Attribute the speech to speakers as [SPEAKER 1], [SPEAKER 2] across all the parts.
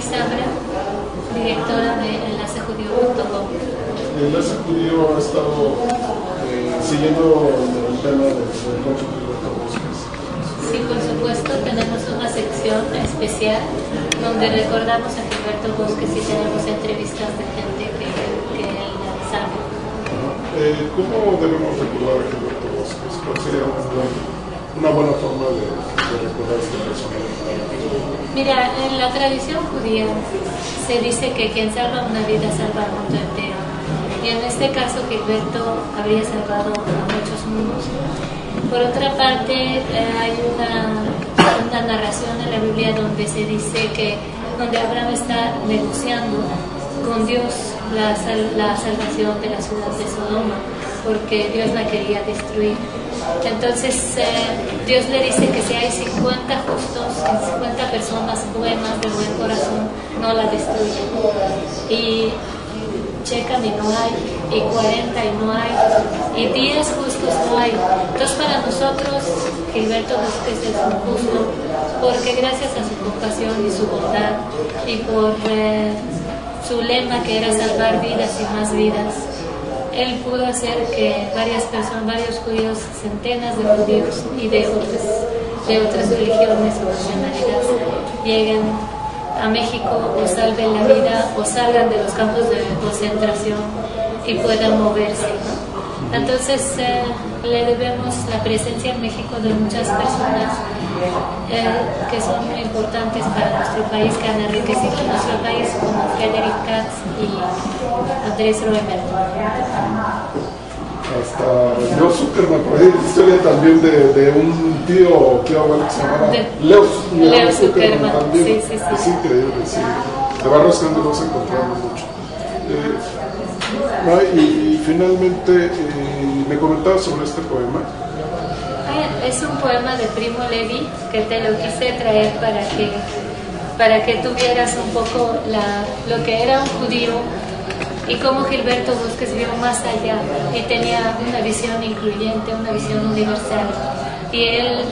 [SPEAKER 1] Sabra, directora de enlacejudío.com.
[SPEAKER 2] Enlace Judío ha estado eh, siguiendo el tema del de Roberto Bosques.
[SPEAKER 1] Sí, por supuesto, tenemos una sección especial donde recordamos a Gilberto Bosques y tenemos entrevistas de gente que, que él sabe.
[SPEAKER 2] ¿Cómo debemos recordar a Gilberto Bosques? ¿Cuál sería un buen- una buena forma de, de recordar a este personaje?
[SPEAKER 1] Mira, en la tradición judía se dice que quien salva una vida salva al mundo entero. Y en este caso Gilberto habría salvado a muchos mundos. Por otra parte, eh, hay una, una narración en la Biblia donde se dice que donde Abraham está negociando con Dios la, sal- la salvación de la ciudad de Sodoma, porque Dios la quería destruir. Entonces eh, Dios le dice que si hay 50 justos, 50 personas buenas, de buen corazón, no la destruyen. Y checan y no hay, y 40 y no hay, y 10 justos no hay. Entonces para nosotros Gilberto Bosques es un justo, porque gracias a su compasión y su bondad, y por eh, su lema que era salvar vidas y más vidas, él pudo hacer que varias personas, varios judíos, centenas de judíos y de otras, de otras religiones o nacionalidades lleguen a México o salven la vida o salgan de los campos de concentración y puedan moverse. Entonces eh, le debemos la presencia en México de muchas personas eh, que son muy importantes para nuestro país, que han enriquecido nuestro país, Frederick Katz y Andrés Roemer.
[SPEAKER 2] Hasta Leo Zuckerman, por ahí historia también de, de un tío, tío abuelo que se llamaba
[SPEAKER 1] De-
[SPEAKER 2] Leo,
[SPEAKER 1] Leo Zuckerman,
[SPEAKER 2] también.
[SPEAKER 1] sí, sí, sí.
[SPEAKER 2] Es increíble, sí. Se va rascando nos encontramos mucho. Eh, no, y, y finalmente eh, me comentaba sobre este poema.
[SPEAKER 1] Ah, Es un poema de Primo Levi que te lo quise traer para que, para que tuvieras un poco la, lo que era un judío y cómo Gilberto Bosques vio más allá y tenía una visión incluyente, una visión universal. Y él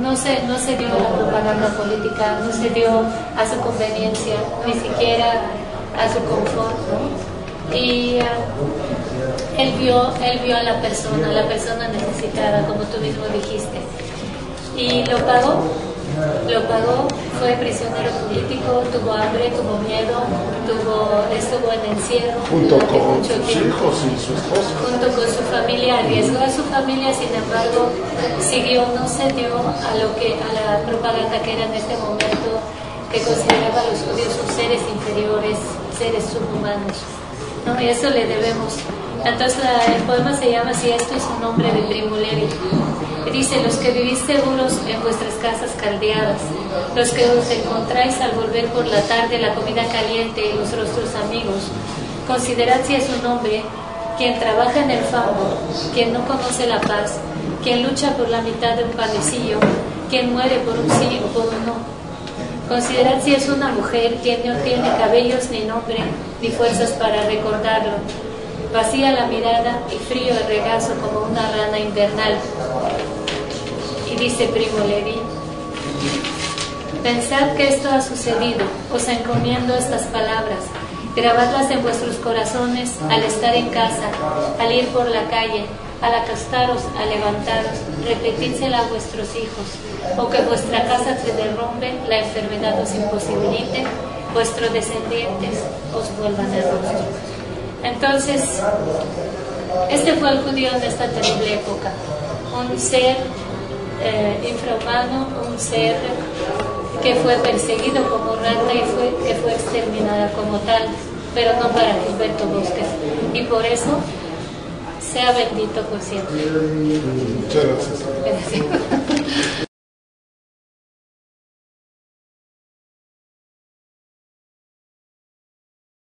[SPEAKER 1] no se, no se dio a la propaganda política, no se dio a su conveniencia, ni siquiera a su confort. ¿no? Y ah, él vio, él vio a la persona, la persona necesitada, como tú mismo dijiste. Y lo pagó, lo pagó, fue prisionero político, tuvo hambre, tuvo miedo, tuvo, estuvo en encierro
[SPEAKER 2] Junto con
[SPEAKER 1] mucho
[SPEAKER 2] sus
[SPEAKER 1] tiempo.
[SPEAKER 2] hijos y su esposa.
[SPEAKER 1] Junto con su familia, arriesgó a su familia, sin embargo, siguió, no se dio a lo que, a la propaganda que era en este momento, que consideraba a los judíos sus seres inferiores, seres subhumanos. ¿no? Y eso le debemos. Entonces la- el poema se llama Si esto es un nombre de Primo Dice, los que vivís seguros en vuestras casas caldeadas, los que os encontráis al volver por la tarde la comida caliente y los rostros amigos, considerad si es un hombre quien trabaja en el fango, quien no conoce la paz, quien lucha por la mitad de un panecillo, quien muere por un sí o por un no. Considerad si es una mujer quien no tiene cabellos ni nombre ni fuerzas para recordarlo. Vacía la mirada y frío el regazo como una rana invernal. Y dice Primo Levi, pensad que esto ha sucedido, os encomiendo estas palabras, grabadlas en vuestros corazones al estar en casa, al ir por la calle, al acostaros, al levantaros, repetídsela a vuestros hijos, o que vuestra casa se derrumbe, la enfermedad os imposibilite, vuestros descendientes os vuelvan el rostro. Entonces, este fue el judío de esta terrible época, un ser eh, infrahumano, un ser que fue perseguido como rata y fue, que fue exterminada como tal, pero no para Gilberto Bosques. Y por eso, sea bendito por siempre.
[SPEAKER 2] Muchas gracias.
[SPEAKER 1] Gracias.